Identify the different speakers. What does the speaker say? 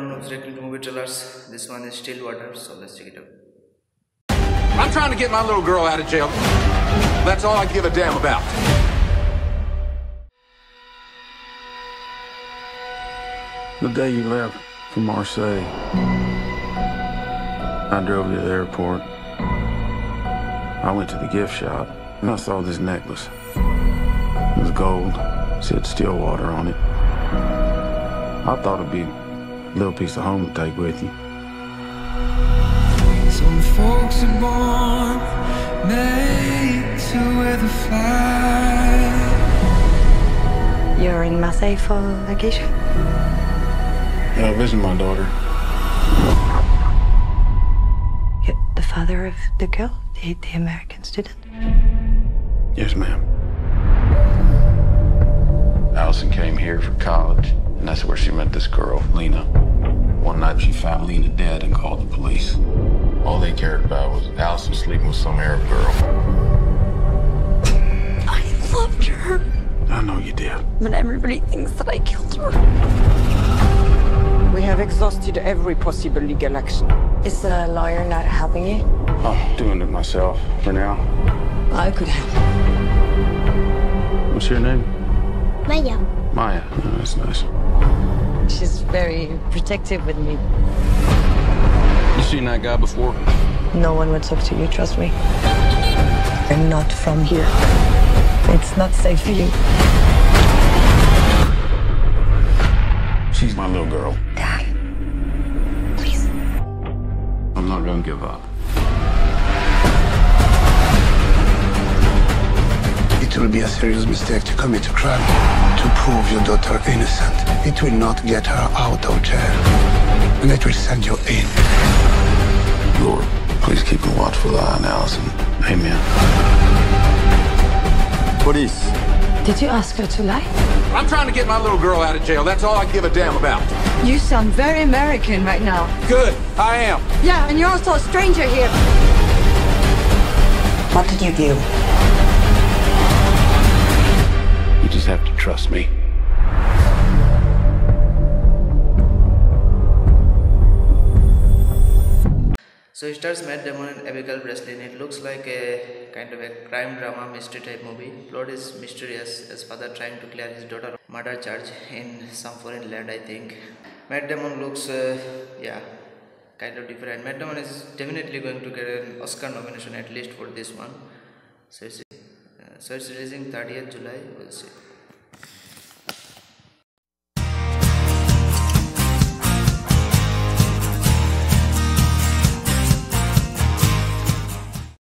Speaker 1: movie trailers. This one is Stillwater, so let's check it out.
Speaker 2: I'm trying to get my little girl out of jail. That's all I give a damn about.
Speaker 3: The day you left for Marseille, I drove to the airport. I went to the gift shop and I saw this necklace. It was gold, it said Stillwater on it. I thought it'd be a little piece of home to take with you.
Speaker 4: Some folks are born made to wear the flag.
Speaker 5: You're in Marseille for vacation?
Speaker 3: Yeah, I visit my daughter.
Speaker 5: You're the father of the girl, the, the American student?
Speaker 3: Yes, ma'am. Allison came here for college, and that's where she met this girl, Lena. One night she found Lena dead and called the police. All they cared about was Allison sleeping with some Arab girl.
Speaker 5: I loved her,
Speaker 3: I know you did.
Speaker 5: but everybody thinks that I killed her.
Speaker 6: We have exhausted every possible legal action.
Speaker 5: Is the lawyer not helping you?
Speaker 3: I'm doing it myself for now.
Speaker 5: I could help.
Speaker 3: What's your name?
Speaker 7: Maya.
Speaker 3: Maya. Oh, that's nice.
Speaker 5: She's very protective with me.
Speaker 3: You seen that guy before?
Speaker 5: No one would talk to you, trust me. I'm not from here. It's not safe for you.
Speaker 3: She's my little girl.
Speaker 5: Dad, please.
Speaker 3: I'm not gonna give up.
Speaker 8: It will be a serious mistake to commit a crime to prove your daughter innocent. It will not get her out of jail, and it will send you in.
Speaker 3: Lord, please keep a watchful eye on Allison. Amen. Police.
Speaker 5: Did you ask her to lie?
Speaker 2: I'm trying to get my little girl out of jail. That's all I give a damn about.
Speaker 6: You sound very American right now.
Speaker 2: Good, I am.
Speaker 6: Yeah, and you're also a stranger here.
Speaker 5: What did you do?
Speaker 3: Trust me.
Speaker 1: So it stars Matt Damon and Abigail Breslin. It looks like a kind of a crime drama mystery type movie. Plot is mysterious as father trying to clear his daughter murder charge in some foreign land, I think. Matt Damon looks, uh, yeah, kind of different. Matt Damon is definitely going to get an Oscar nomination at least for this one. So it's, uh, so it's releasing 30th July. We'll see.